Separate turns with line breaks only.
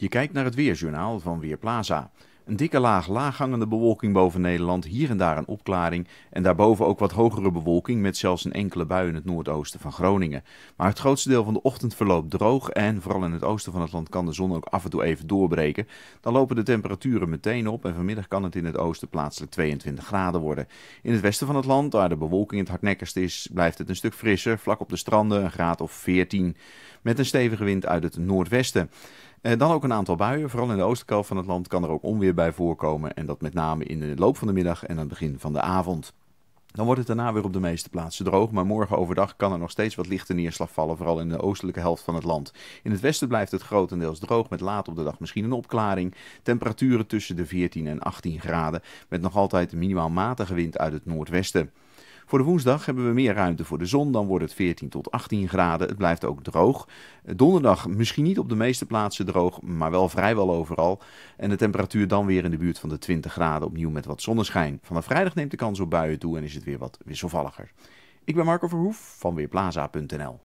Je kijkt naar het Weerjournaal van Weerplaza. Een dikke laag laaghangende bewolking boven Nederland, hier en daar een opklaring en daarboven ook wat hogere bewolking met zelfs een enkele bui in het noordoosten van Groningen. Maar het grootste deel van de ochtend verloopt droog en vooral in het oosten van het land kan de zon ook af en toe even doorbreken. Dan lopen de temperaturen meteen op en vanmiddag kan het in het oosten plaatselijk 22 graden worden. In het westen van het land, waar de bewolking het hardnekkigst is, blijft het een stuk frisser, vlak op de stranden een graad of 14 met een stevige wind uit het noordwesten. Eh, dan ook een aantal buien. Vooral in de oostkant van het land kan er ook onweer bij voorkomen. En dat met name in de loop van de middag en aan het begin van de avond. Dan wordt het daarna weer op de meeste plaatsen droog, maar morgen overdag kan er nog steeds wat lichte neerslag vallen, vooral in de oostelijke helft van het land. In het westen blijft het grotendeels droog, met laat op de dag misschien een opklaring. Temperaturen tussen de 14 en 18 graden, met nog altijd minimaal matige wind uit het noordwesten. Voor de woensdag hebben we meer ruimte voor de zon. Dan wordt het 14 tot 18 graden. Het blijft ook droog. Donderdag misschien niet op de meeste plaatsen droog, maar wel vrijwel overal. En de temperatuur dan weer in de buurt van de 20 graden. Opnieuw met wat zonneschijn. Vanaf vrijdag neemt de kans op buien toe en is het weer wat wisselvalliger. Ik ben Marco Verhoef van Weerplaza.nl.